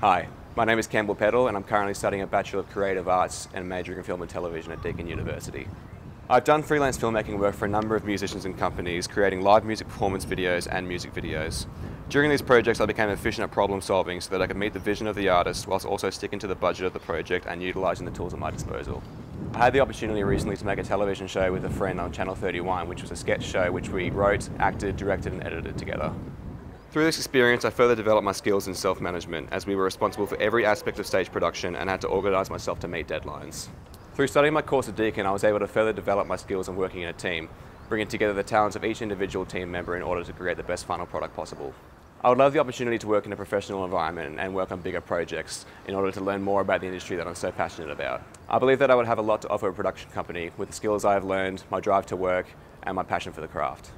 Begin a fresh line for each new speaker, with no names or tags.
Hi, my name is Campbell Peddle and I'm currently studying a Bachelor of Creative Arts and majoring in Film and Television at Deakin University. I've done freelance filmmaking work for a number of musicians and companies, creating live music performance videos and music videos. During these projects I became efficient at problem solving so that I could meet the vision of the artist whilst also sticking to the budget of the project and utilising the tools at my disposal. I had the opportunity recently to make a television show with a friend on Channel 31 which was a sketch show which we wrote, acted, directed and edited together. Through this experience, I further developed my skills in self-management as we were responsible for every aspect of stage production and had to organise myself to meet deadlines. Through studying my course at Deakin, I was able to further develop my skills in working in a team, bringing together the talents of each individual team member in order to create the best final product possible. I would love the opportunity to work in a professional environment and work on bigger projects in order to learn more about the industry that I'm so passionate about. I believe that I would have a lot to offer a production company with the skills I have learned, my drive to work, and my passion for the craft.